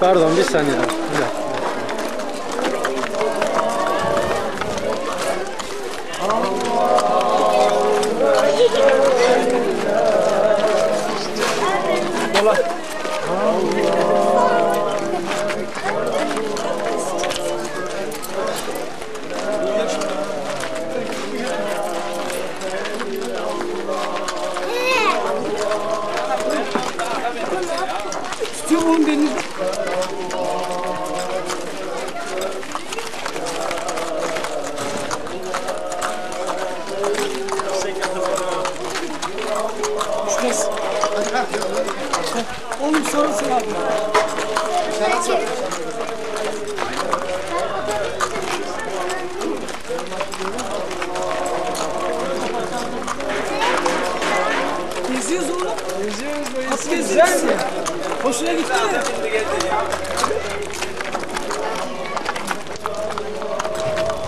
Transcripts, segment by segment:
Pardon bir saniye. Bir Oğlum sarılsın abi. Geziyoruz oğlum. Geziyoruz böyle. Nasıl geziyoruz? Hoşuna gitti mi?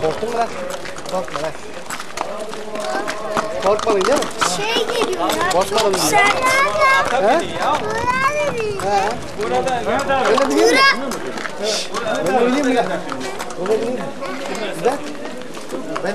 Korktun mu lan? Korkma lan. Korkmadın değil mi? Şey geliyor ya. Korkmadın mı? Sen nerede? He? Burada Öyle bileyim mi? Ben de bileyim mi? Öyle bileyim mi? Güzel. Ben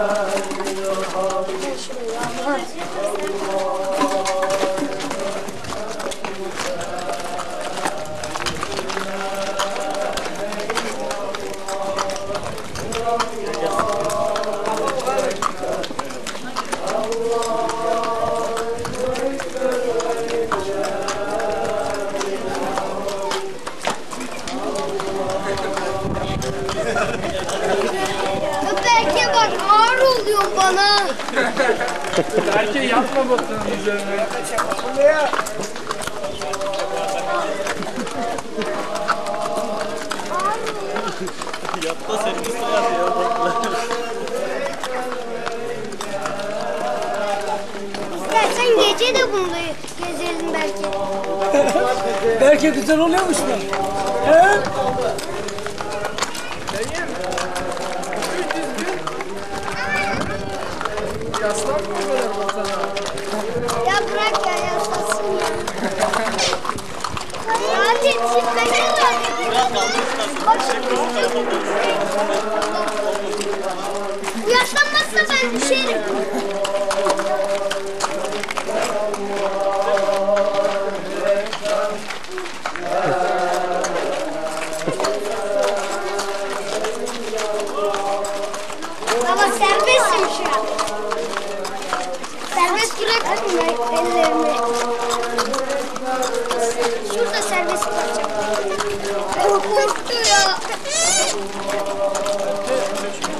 Erkeği yapma batının üzerine. İstersen gece de bunu gezelim belki. Belki güzel oluyormuş mu? He? Hadi çiftleşe Bak Bu yaşlanmazsa ben düşerim.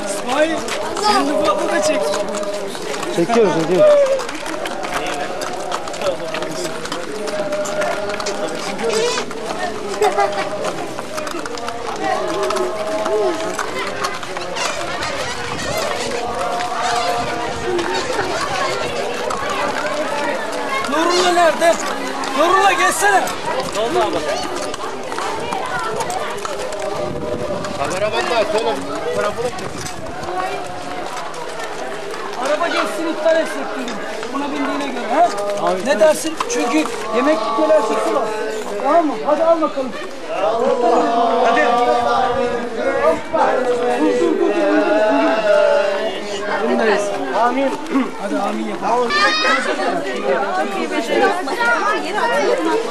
İsmail, senin de bu da çek. Çekiyoruz, çekiyoruz. Nurullah nerede? Nurullah gelsene. Ne oldu abi? Kameraman da atalım. Araba geçsin iptal etsek dedim. Buna bindiğine göre ha? Ne dersin? Çünkü yemek gelerse var. Tamam mı? Hadi al bakalım. Hadi. Dur dur. Bundayız. Amin. Hadi amin yapalım. Çok iyi beceriyorsun. Yeni atıyorsun.